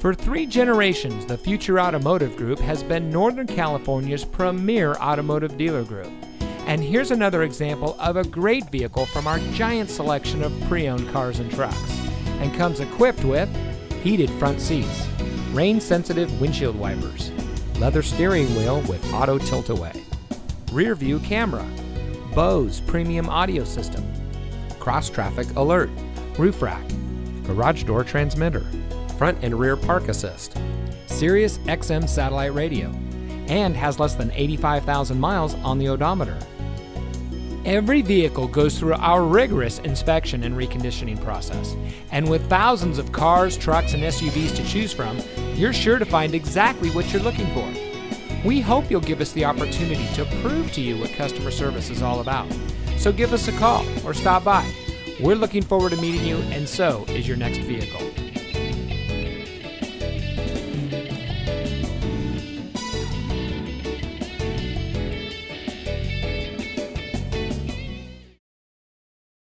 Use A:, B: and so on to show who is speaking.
A: For three generations, the Future Automotive Group has been Northern California's premier automotive dealer group. And here's another example of a great vehicle from our giant selection of pre owned cars and trucks. And comes equipped with heated front seats, rain sensitive windshield wipers, leather steering wheel with auto tilt away, rear view camera, Bose premium audio system, cross traffic alert, roof rack, garage door transmitter, front and rear park assist, Sirius XM satellite radio, and has less than 85,000 miles on the odometer. Every vehicle goes through our rigorous inspection and reconditioning process. And with thousands of cars, trucks, and SUVs to choose from, you're sure to find exactly what you're looking for. We hope you'll give us the opportunity to prove to you what customer service is all about. So give us a call or stop by. We're looking forward to meeting you, and so is your next vehicle.